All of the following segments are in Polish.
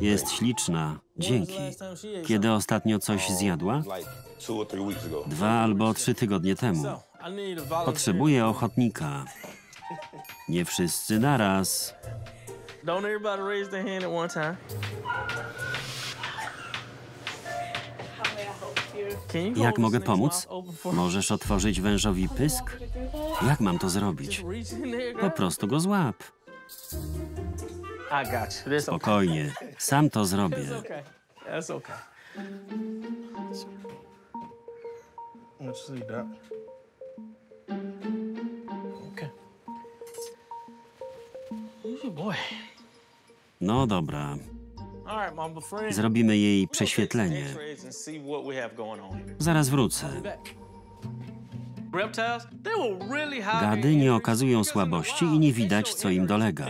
Jest śliczna. Dzięki. Kiedy ostatnio coś zjadła? Dwa albo trzy tygodnie temu. Potrzebuję ochotnika. Nie wszyscy naraz. Don't everybody raise their hand at one time. Can you go Jak mogę pomóc? Możesz otworzyć wężowi pysk? Jak mam to zrobić? Po prostu go złap. Spokojnie. Sam to zrobię. Let's that. Okay. Boy? No dobra. Zrobimy jej prześwietlenie. Zaraz wrócę. Gady nie okazują słabości i nie widać, co im dolega.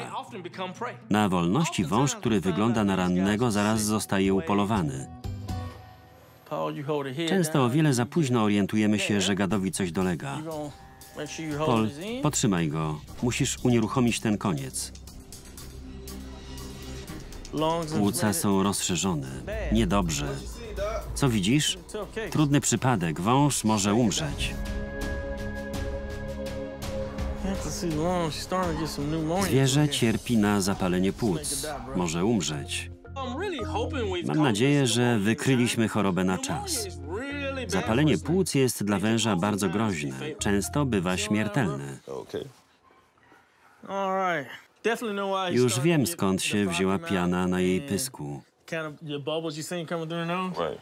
Na wolności wąż, który wygląda na rannego, zaraz zostaje upolowany. Często o wiele za późno orientujemy się, że gadowi coś dolega. Paul, potrzymaj go. Musisz unieruchomić ten koniec. Płuca są rozszerzone. Niedobrze. Co widzisz? Trudny przypadek. Wąż może umrzeć. Zwierzę cierpi na zapalenie płuc. Może umrzeć. Mam nadzieję, że wykryliśmy chorobę na czas. Zapalenie płuc jest dla węża bardzo groźne. Często bywa śmiertelne. Już wiem skąd się wzięła piana na jej pysku.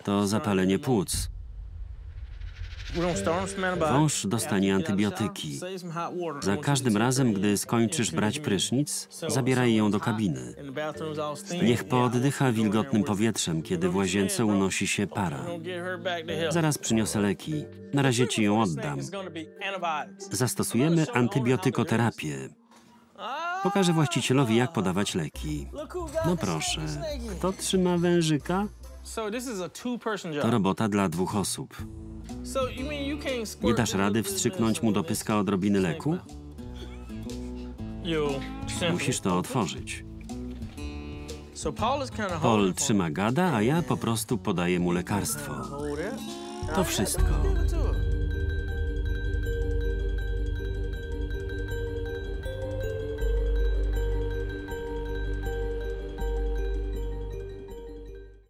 To zapalenie płuc. Wąż dostanie antybiotyki. Za każdym razem, gdy skończysz brać prysznic, zabieraj ją do kabiny. Niech pooddycha wilgotnym powietrzem, kiedy w łazience unosi się para. Zaraz przyniosę leki. Na razie ci ją oddam. Zastosujemy antybiotykoterapię. Pokażę właścicielowi, jak podawać leki. No proszę. Kto trzyma wężyka? To robota dla dwóch osób. Nie dasz rady wstrzyknąć mu do pyska odrobiny leku? Musisz to otworzyć. Paul trzyma gada, a ja po prostu podaję mu lekarstwo. To wszystko.